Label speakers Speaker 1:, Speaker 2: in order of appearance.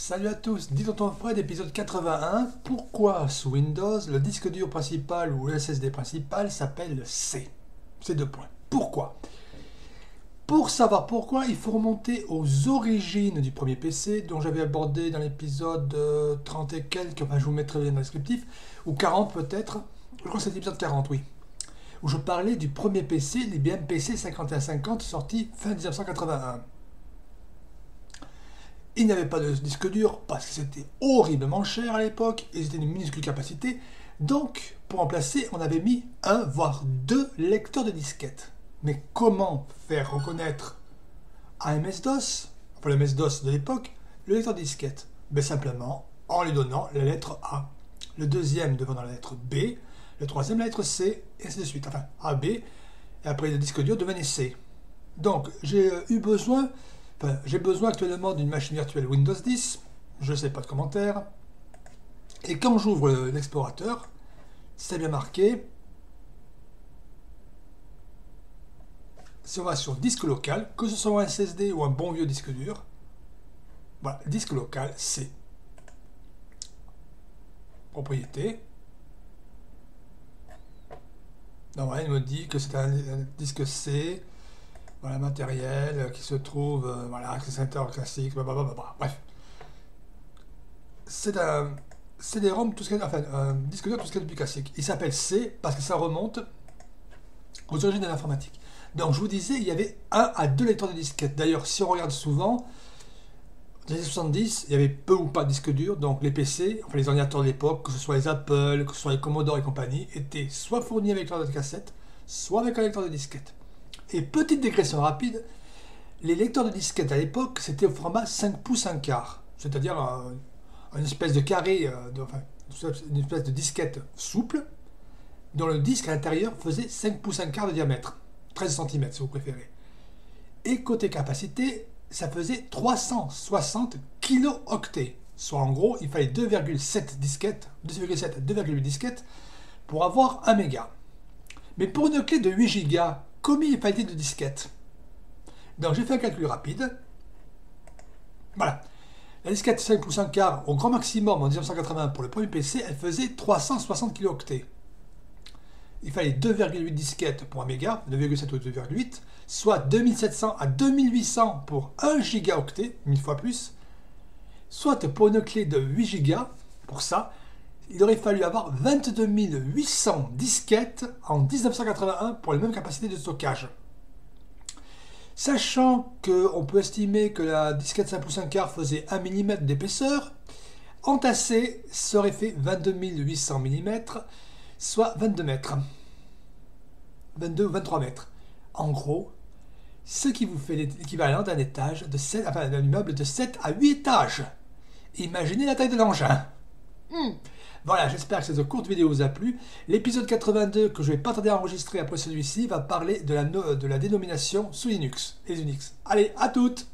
Speaker 1: Salut à tous, dit ton Fred, épisode 81. Pourquoi sous Windows le disque dur principal ou le SSD principal s'appelle C? C'est deux points. Pourquoi? Pour savoir pourquoi, il faut remonter aux origines du premier PC dont j'avais abordé dans l'épisode 30 euh, et quelques, enfin je vous mettrai dans le descriptif, ou 40 peut-être. Je crois que c'est l'épisode 40, oui. Où je parlais du premier PC, l'IBM PC 5150 sorti fin 1981. Il n'y avait pas de disque dur parce que c'était horriblement cher à l'époque et c'était une minuscule capacité. Donc, pour remplacer, on avait mis un voire deux lecteurs de disquettes. Mais comment faire reconnaître à MS-DOS, enfin le MS-DOS de l'époque, le lecteur de disquette ben Simplement en lui donnant la lettre A. Le deuxième devant la lettre B, le troisième la lettre C, et ainsi de suite. Enfin, A, B, et après le disque dur devenait C. Donc, j'ai eu besoin j'ai besoin actuellement d'une machine virtuelle Windows 10. Je ne sais pas de commentaires. Et quand j'ouvre l'explorateur, c'est bien marqué. Si on va sur disque local, que ce soit un SSD ou un bon vieux disque dur, voilà, disque local, c'est propriété. Non, il me dit que c'est un disque C, voilà, matériel qui se trouve, euh, voilà, c'est classique, bref. C'est un CD-ROM, tout ce qui est, enfin, disque dur, tout ce qui est plus classique. Il s'appelle C parce que ça remonte aux origines de l'informatique. Donc, je vous disais, il y avait un à deux lecteurs de disquettes. D'ailleurs, si on regarde souvent, dans les années 70, il y avait peu ou pas de disques durs, donc les PC, enfin les ordinateurs de l'époque, que ce soit les Apple, que ce soit les Commodore et compagnie, étaient soit fournis avec lecteur de cassette, soit avec un lecteur de disquette. Et petite dégression rapide, les lecteurs de disquettes à l'époque, c'était au format 5 pouces 1 quart, c'est-à-dire une espèce de carré, euh, enfin, une espèce de disquette souple, dont le disque à l'intérieur faisait 5 pouces 1 quart de diamètre, 13 cm si vous préférez. Et côté capacité, ça faisait 360 kilo-octets, soit en gros, il fallait 2,7 disquettes, 2,7 à 2,8 disquettes pour avoir 1 méga. Mais pour une clé de 8 gigas combien il fallait de disquettes Donc j'ai fait un calcul rapide. Voilà. La disquette 5 pouces 1 quart au grand maximum en 1980 pour le premier PC, elle faisait 360 kilooctets. Il fallait 2,8 disquettes pour 1 méga, 2,7 ou 2,8, soit 2700 à 2800 pour 1 gigaoctet, 1000 fois plus, soit pour une clé de 8 gigas, pour ça, il aurait fallu avoir 22 800 disquettes en 1981 pour les mêmes capacités de stockage. Sachant qu'on peut estimer que la disquette 5 pouces 1 quart faisait 1 mm d'épaisseur, entassé serait fait 22 800 mm, soit 22 mètres. 22 ou 23 mètres. En gros, ce qui vous fait l'équivalent d'un étage de 7, enfin d'un immeuble de 7 à 8 étages. Imaginez la taille de l'engin. Hmm. Voilà, j'espère que cette courte vidéo vous a plu. L'épisode 82 que je vais pas tarder à enregistrer après celui-ci va parler de la, de la dénomination sous Linux et Unix. Allez, à toutes